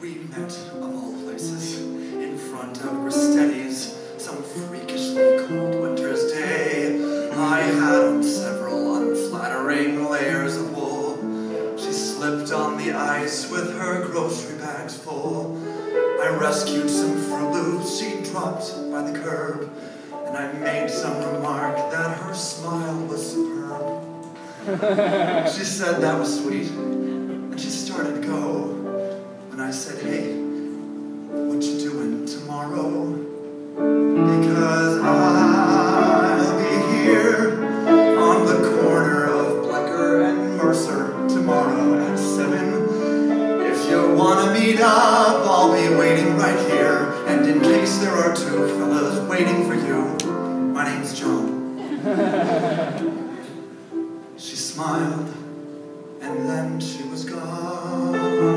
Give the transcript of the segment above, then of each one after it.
We met, of all places, in front of Gristedes, some freakishly cold winter's day. I had on several unflattering layers of wool. She slipped on the ice with her grocery bags full. I rescued some Froot Loops she dropped by the curb, and I made some remark that her smile was superb. she said that was sweet, and she started to go. I said, hey, what you doing tomorrow? Because I'll be here on the corner of Bleecker and Mercer tomorrow at 7. If you wanna meet up, I'll be waiting right here. And in case there are two fellas waiting for you, my name's John. she smiled, and then she was gone.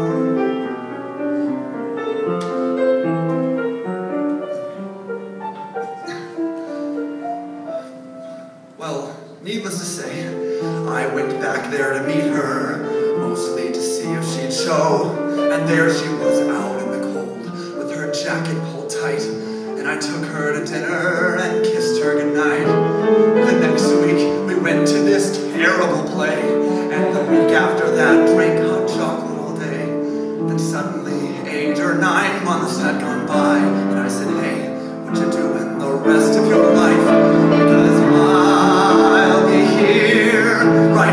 I went back there to meet her, mostly to see if she'd show. And there she was out in the cold, with her jacket pulled tight. And I took her to dinner and kissed her goodnight. The next week, we went to this terrible play. And the week after that, drank hot chocolate all day. Then suddenly, eight or nine months had gone by. And I said, hey, what you doing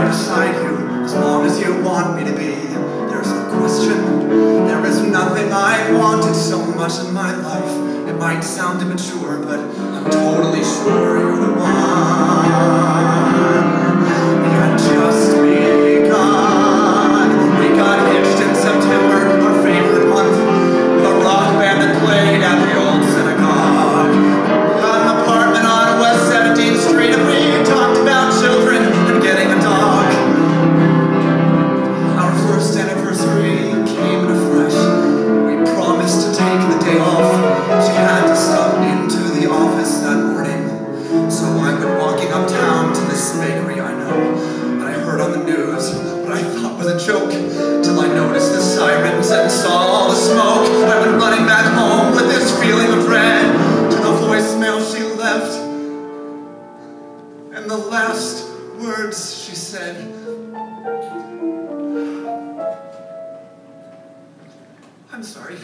beside you, as long as you want me to be. There's no question, there is nothing I've wanted so much in my life. It might sound immature, but I'm totally sure you're the one. Words she said. I'm sorry.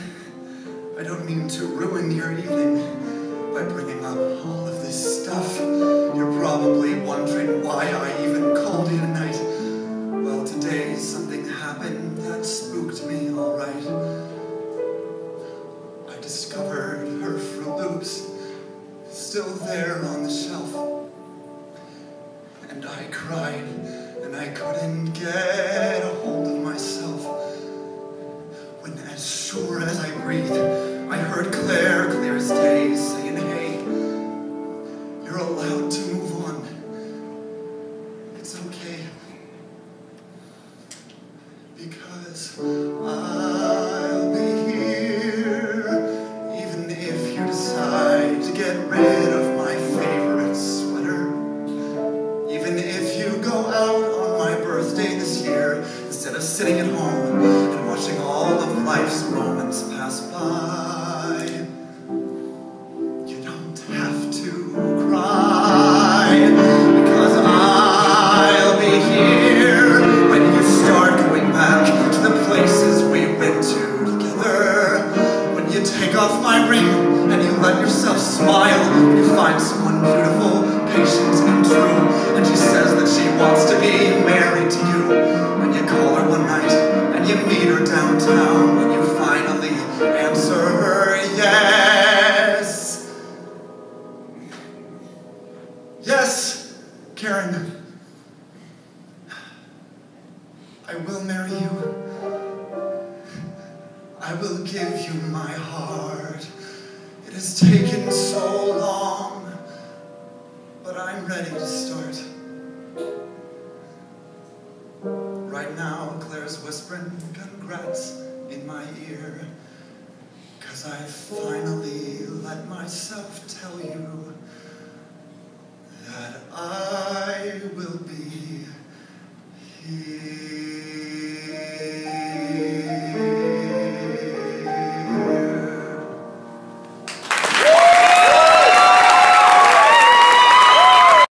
I don't mean to ruin your evening by bringing up all of this stuff. You're probably wondering why I even called you And I cried, and I couldn't get a hold of myself. When, as sure as I breathed, I heard Claire, clear as day, saying, Hey, you're allowed to move on. It's okay. Because I'll out on my birthday this year, instead of sitting at home and watching all of life's moments pass by, I will give you my heart. It has taken so long, but I'm ready to start. Right now, Claire's whispering congrats in my ear. Cause I finally let myself